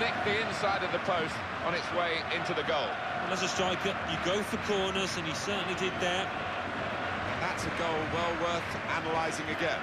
nicked the inside of the post on its way into the goal. Well, as a striker, you go for corners, and he certainly did there. That's a goal well worth analysing again.